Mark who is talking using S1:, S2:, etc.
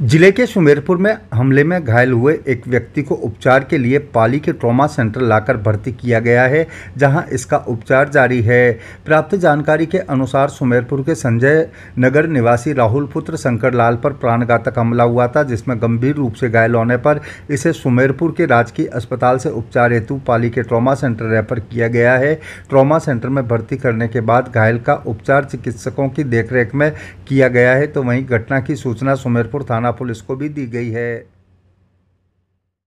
S1: ज़िले के सुमेरपुर में हमले में घायल हुए एक व्यक्ति को उपचार के लिए पाली के ट्रॉमा सेंटर लाकर भर्ती किया गया है, जहाँ इसका उपचार जारी है। प्राप्त जानकारी के अनुसार सुमेरपुर के संजय नगर निवासी राहुल पुत्र शंकर लाल पर प्राणघातक हमला हुआ था, जिसमें गंभीर रूप से घायल होने पर इसे सुमेरपुर के राजकीय अस्पताल से उपचार हेतु पाली के ट्रॉमा सेंटर रेफर किया गया है। ट्रॉमा सेंटर में भर्ती करने के बाद घायल का उपचार चिकित्सकों की देखरेख में किया गया है तो वहीं घटना की सूचना सुमेरपुर थाना पुलिस को भी दी गई है।